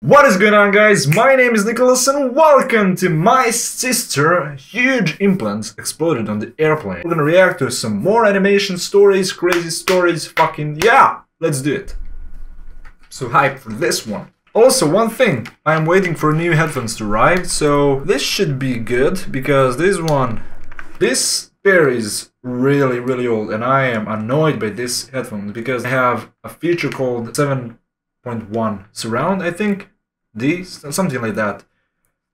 What is going on guys? My name is Nickolas and welcome to my sister huge implants exploded on the airplane. We're gonna react to some more animation stories, crazy stories, fucking yeah, let's do it. So hype for this one. Also, one thing, I'm waiting for new headphones to arrive, so this should be good because this one, this pair is really really old and I am annoyed by this headphones because I have a feature called 7 0.1 surround, I think. D, something like that.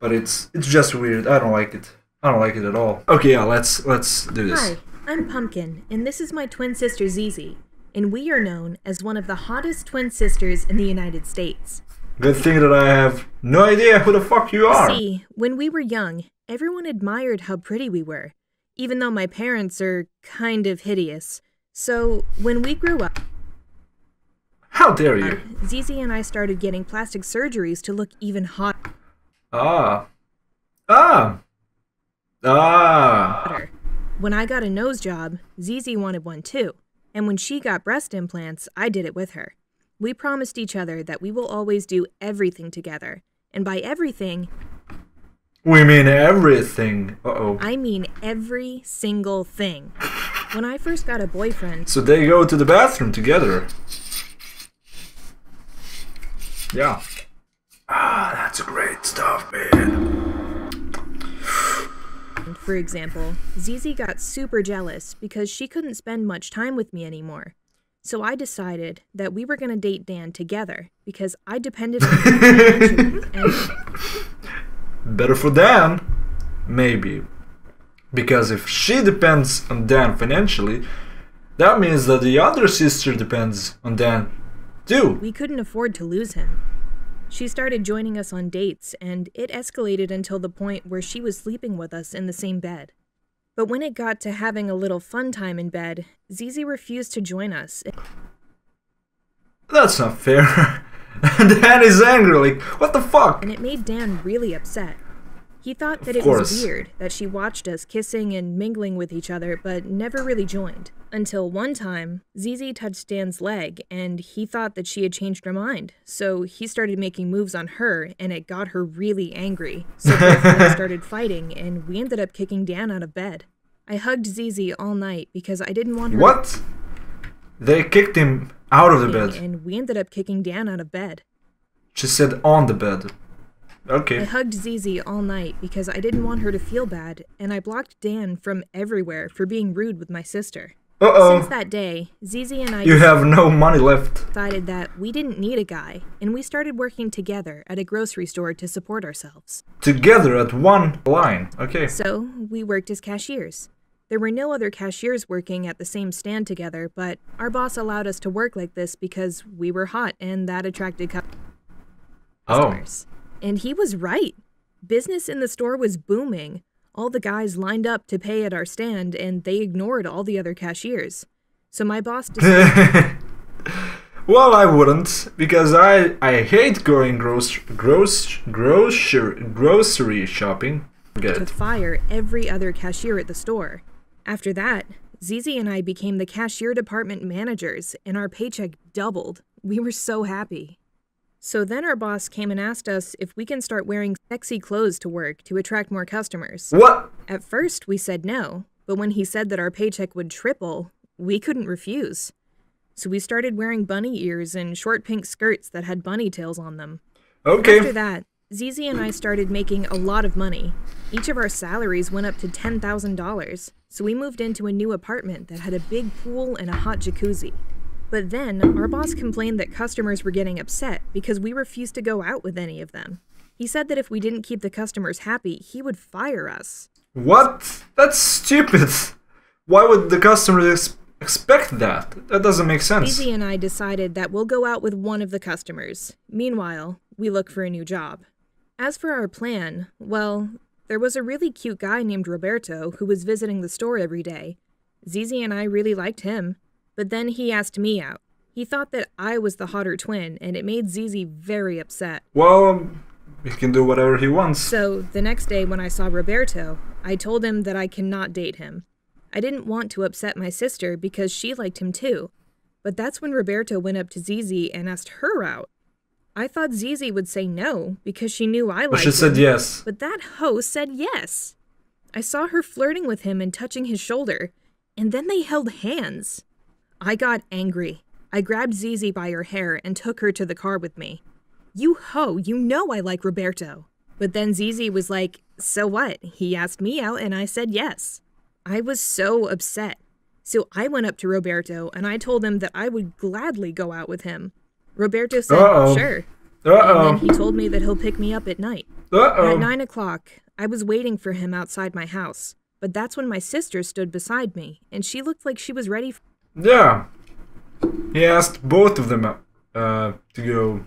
But it's it's just weird. I don't like it. I don't like it at all. Okay, yeah, let's let's do this. Hi, I'm Pumpkin, and this is my twin sister Zizi, and we are known as one of the hottest twin sisters in the United States. Good thing that I have no idea who the fuck you are. See, when we were young, everyone admired how pretty we were, even though my parents are kind of hideous. So, when we grew up, how dare you? Uh, Zizi and I started getting plastic surgeries to look even hot. Ah. Ah. Ah. When I got a nose job, Zizi wanted one too. And when she got breast implants, I did it with her. We promised each other that we will always do everything together. And by everything, we mean everything. Uh oh. I mean every single thing. When I first got a boyfriend. So they go to the bathroom together. Yeah. Ah, that's great stuff, man. For example, Zizi got super jealous because she couldn't spend much time with me anymore. So I decided that we were going to date Dan together because I depended on him and... Better for Dan, maybe. Because if she depends on Dan financially, that means that the other sister depends on Dan do. We couldn't afford to lose him. She started joining us on dates, and it escalated until the point where she was sleeping with us in the same bed. But when it got to having a little fun time in bed, Zizi refused to join us. That's not fair. Dan is angry, like, what the fuck? And it made Dan really upset. He thought that it was weird that she watched us kissing and mingling with each other, but never really joined. Until one time, Zizi touched Dan's leg, and he thought that she had changed her mind. So he started making moves on her, and it got her really angry. So both of them started fighting, and we ended up kicking Dan out of bed. I hugged Zizi all night because I didn't want her. What? They kicked him out of the bed. And we ended up kicking Dan out of bed. She said on the bed. Okay. I hugged Zizi all night because I didn't want her to feel bad, and I blocked Dan from everywhere for being rude with my sister. Uh-oh. Since that day, Zizi and I You have no money left. decided that we didn't need a guy, and we started working together at a grocery store to support ourselves. Together at one line. Okay. So, we worked as cashiers. There were no other cashiers working at the same stand together, but our boss allowed us to work like this because we were hot and that attracted oh. customers. Oh. And he was right. Business in the store was booming. All the guys lined up to pay at our stand, and they ignored all the other cashiers. So my boss decided. well, I wouldn't, because I I hate going gross gross grocery grocery shopping. Good. To fire every other cashier at the store. After that, Zizi and I became the cashier department managers, and our paycheck doubled. We were so happy. So then our boss came and asked us if we can start wearing sexy clothes to work to attract more customers. What? At first, we said no, but when he said that our paycheck would triple, we couldn't refuse. So we started wearing bunny ears and short pink skirts that had bunny tails on them. Okay. After that, Zizi and I started making a lot of money. Each of our salaries went up to $10,000, so we moved into a new apartment that had a big pool and a hot jacuzzi. But then, our boss complained that customers were getting upset because we refused to go out with any of them. He said that if we didn't keep the customers happy, he would fire us. What? That's stupid. Why would the customers expect that? That doesn't make sense. Zizi and I decided that we'll go out with one of the customers. Meanwhile, we look for a new job. As for our plan, well, there was a really cute guy named Roberto who was visiting the store every day. Zizi and I really liked him. But then he asked me out. He thought that I was the hotter twin, and it made Zizi very upset. Well, um, he can do whatever he wants. So, the next day when I saw Roberto, I told him that I cannot date him. I didn't want to upset my sister because she liked him too. But that's when Roberto went up to Zizi and asked her out. I thought Zizi would say no because she knew I liked But she said him, yes. But that hoe said yes. I saw her flirting with him and touching his shoulder, and then they held hands. I got angry. I grabbed Zizi by her hair and took her to the car with me. You ho, you know I like Roberto. But then Zizi was like, So what? He asked me out and I said yes. I was so upset. So I went up to Roberto and I told him that I would gladly go out with him. Roberto said, Uh-oh. Sure. Uh And oh. then he told me that he'll pick me up at night. Uh At oh. nine o'clock, I was waiting for him outside my house. But that's when my sister stood beside me, and she looked like she was ready Yeah. He asked both of them uh, to go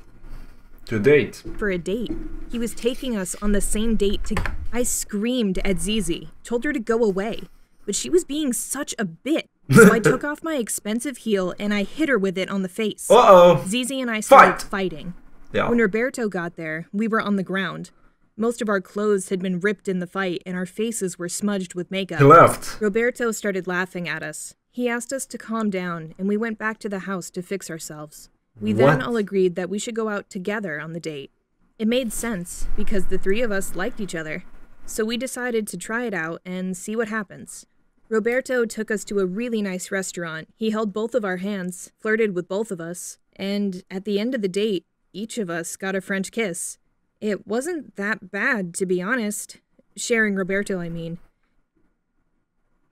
to a date. for a date. He was taking us on the same date to. I screamed at Zizi, told her to go away, but she was being such a bit. So I took off my expensive heel and I hit her with it on the face. Uh oh. Zizi and I started Fight. fighting. Yeah. When Roberto got there, we were on the ground. Most of our clothes had been ripped in the fight, and our faces were smudged with makeup. He left. Roberto started laughing at us. He asked us to calm down, and we went back to the house to fix ourselves. We then all agreed that we should go out together on the date. It made sense because the three of us liked each other. So we decided to try it out and see what happens. Roberto took us to a really nice restaurant. He held both of our hands, flirted with both of us, and at the end of the date, each of us got a French kiss. It wasn't that bad, to be honest. Sharing Roberto, I mean.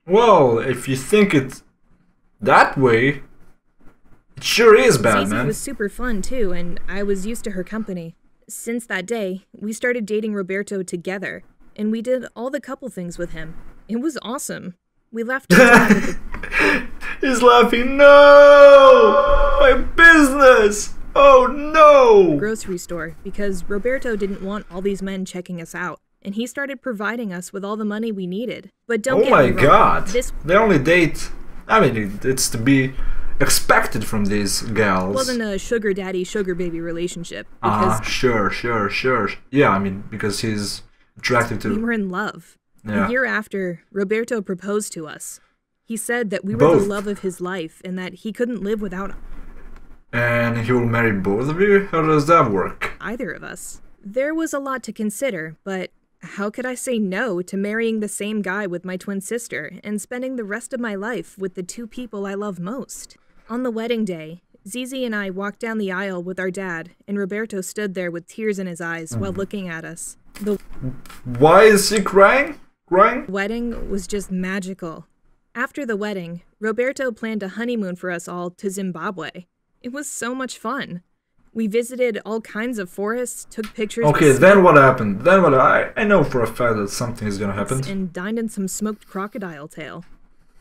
Well, if you think it that way, it sure is bad, Zizi man. was super fun too, and I was used to her company. Since that day, we started dating Roberto together, and we did all the couple things with him. It was awesome. We left on time at the He's laughing. No! My business! Oh no! grocery store because Roberto didn't want all these men checking us out, and he started providing us with all the money we needed. But don't Oh get my me wrong, Oh my god. this They only date. I mean, it's to be expected from these gals. wasn't a sugar daddy sugar baby relationship Ah, because sure, sure, sure. Yeah, I mean, because he's attracted to. we were in love. Yeah. A year after, Roberto proposed to us. He said that we were Both. the love of his life and that he couldn't live without And he will marry both of you? How does that work? either of us. There was a lot to consider, but how could I say no to marrying the same guy with my twin sister and spending the rest of my life with the two people I love most? On the wedding day, Zizi and I walked down the aisle with our dad, and Roberto stood there with tears in his eyes while mm-hmm. looking at us. The Why is he crying? Crying? wedding was just magical. After the wedding, Roberto planned a honeymoon for us all to Zimbabwe. It was so much fun. We visited all kinds of forests, took pictures Okay, then what happened? Then what? I, I know for a fact that something is gonna happen. and dined in some smoked crocodile tail.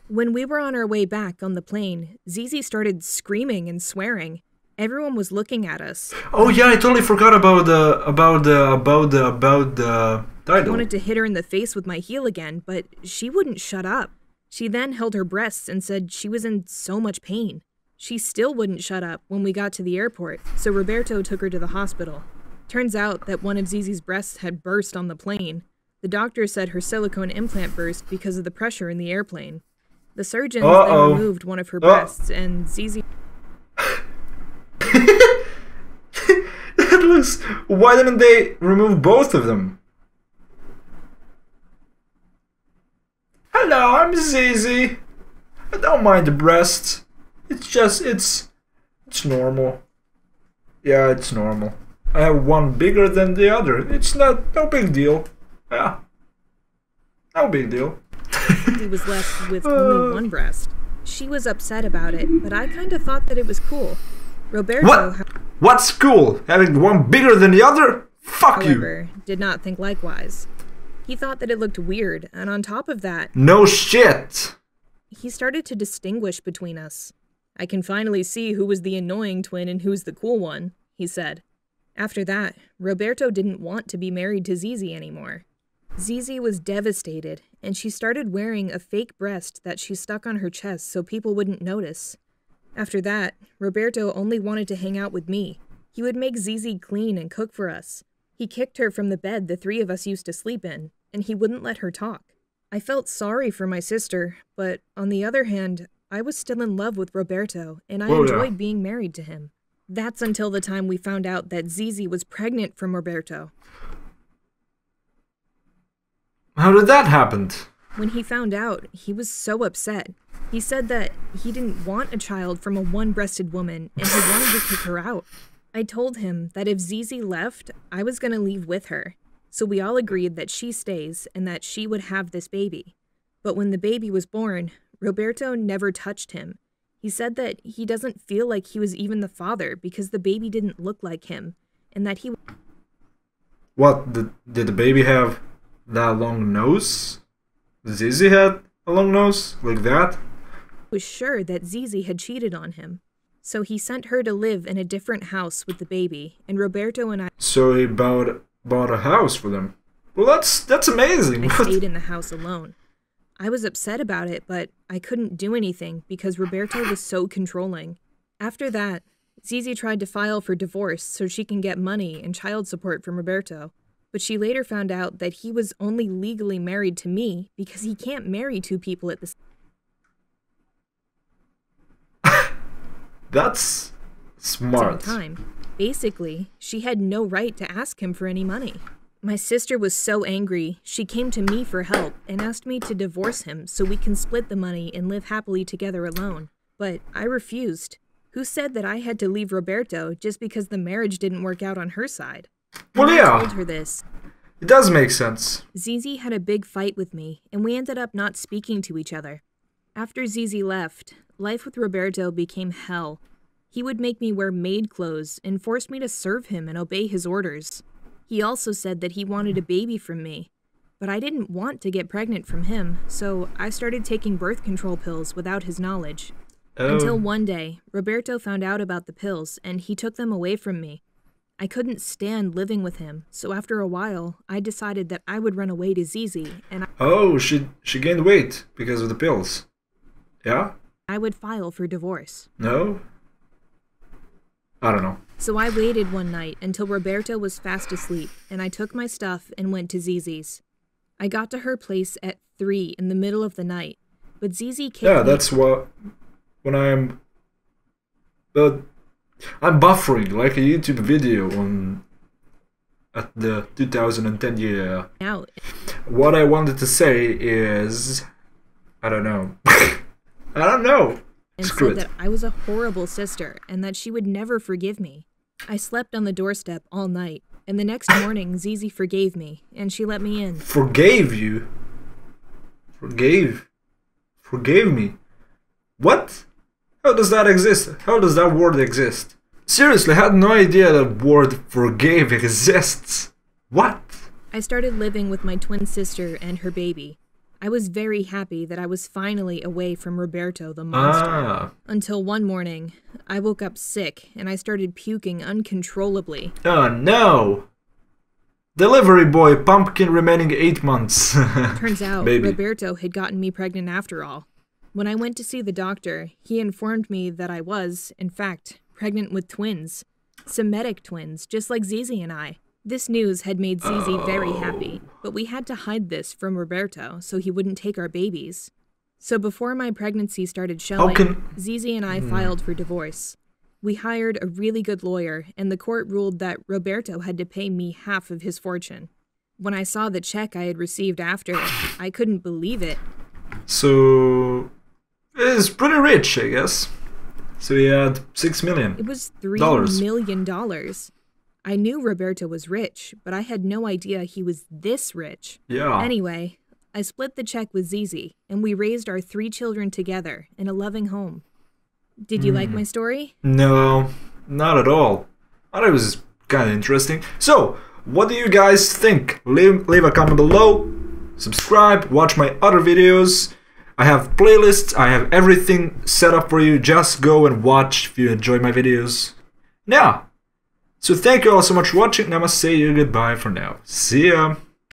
When we were on our way back on the plane, Zizi started screaming and swearing. Everyone was looking at us. Oh yeah, I totally forgot about the about the about the about the title. I wanted to hit her in the face with my heel again, but she wouldn't shut up. She then held her breasts and said she was in so much pain. She still wouldn't shut up when we got to the airport, so Roberto took her to the hospital. Turns out that one of Zizi's breasts had burst on the plane. The doctor said her silicone implant burst because of the pressure in the airplane. The surgeons then removed one of her Uh. breasts, and Zizi That looks. Why didn't they remove both of them? Hello, I'm Zizi. I don't mind the breast. It's just it's it's normal. Yeah, it's normal. I have one bigger than the other. It's not no big deal. Yeah. No big deal. he was left with only uh. one breast. She was upset about it, but I kind of thought that it was cool. Roberto, What? What's cool? Having one bigger than the other? Fuck you. however, did not think likewise. He thought that it looked weird, and on top of that, No shit. he started to distinguish between us. I can finally see who was the annoying twin and who's the cool one, he said. After that, Roberto didn't want to be married to Zizi anymore. Zizi was devastated, and she started wearing a fake breast that she stuck on her chest so people wouldn't notice. After that, Roberto only wanted to hang out with me. He would make Zizi clean and cook for us. He kicked her from the bed the three of us used to sleep in, and he wouldn't let her talk. I felt sorry for my sister, but on the other hand, I was still in love with Roberto, and I Well, yeah. enjoyed being married to him. That's until the time we found out that Zizi was pregnant from Roberto. How did that happen? When he found out, he was so upset. He said that he didn't want a child from a one breasted woman and he wanted to kick her out. I told him that if Zizi left, I was going to leave with her. So we all agreed that she stays and that she would have this baby. But when the baby was born, Roberto never touched him. He said that he doesn't feel like he was even the father because the baby didn't look like him and that he. What? Did, did the baby have that long nose? Zizi had a long nose? Like that? Was sure that Zizi had cheated on him. So he sent her to live in a different house with the baby, and Roberto and I. So he bought bought a house for them. Well, that's that's amazing. I stayed in the house alone. I was upset about it, but I couldn't do anything because Roberto was so controlling. After that, Zizi tried to file for divorce so she can get money and child support from Roberto, but she later found out that he was only legally married to me because he can't marry two people at the same That's smart. time. Basically, she had no right to ask him for any money. My sister was so angry, she came to me for help and asked me to divorce him so we can split the money and live happily together alone. But I refused. Who said that I had to leave Roberto just because the marriage didn't work out on her side? Well, yeah. I told her this. It does make sense. Zizi had a big fight with me, and we ended up not speaking to each other. After Zizi left, life with Roberto became hell. He would make me wear maid clothes and force me to serve him and obey his orders. He also said that he wanted a baby from me, but I didn't want to get pregnant from him, so I started taking birth control pills without his knowledge. Oh. Until one day, Roberto found out about the pills and he took them away from me. I couldn't stand living with him, so after a while, I decided that I would run away to Zizi and I Oh, she she gained weight because of the pills. Yeah? I would file for divorce. No? I don't know. So I waited one night until Roberto was fast asleep, and I took my stuff and went to Zizi's. I got to her place at 3 in the middle of the night, but Zizi kicked Yeah, me that's what when I'm but I'm buffering like a YouTube video on at the 2010 year. out. What I wanted to say is I don't know. I don't know. and Screw said it. that I was a horrible sister and that she would never forgive me. I slept on the doorstep all night, and the next morning Zizi forgave me and she let me in. Forgave you. Forgave. Forgave me. What? How does that exist? How does that word exist? Seriously, I had no idea that word forgave exists. What? I started living with my twin sister and her baby. I was very happy that I was finally away from Roberto the monster. Ah. Until one morning, I woke up sick and I started puking uncontrollably. Oh no! Delivery boy, pumpkin remaining eight months. Turns out Baby. Roberto had gotten me pregnant after all. When I went to see the doctor, he informed me that I was, in fact, pregnant with twins. Semitic twins, just like Zizi and I. This news had made Zizi oh. very happy, but we had to hide this from Roberto so he wouldn't take our babies. So before my pregnancy started showing, can- Zizi and I hmm. filed for divorce. We hired a really good lawyer, and the court ruled that Roberto had to pay me half of his fortune. When I saw the check I had received after, I couldn't believe it. so. It's pretty rich, I guess. So he had six million. It was three Dollars. million dollars. I knew Roberto was rich, but I had no idea he was this rich. Yeah. Anyway, I split the check with Zizi, and we raised our three children together in a loving home. Did you like Hmm. my story? No, not at all. I thought it was kind of interesting. So, what do you guys think? Leave, leave a comment below. Subscribe, watch my other videos. I have playlists, I have everything set up for you. Just go and watch if you enjoy my videos. Yeah. So thank you all so much for watching and I must say goodbye for now. See ya.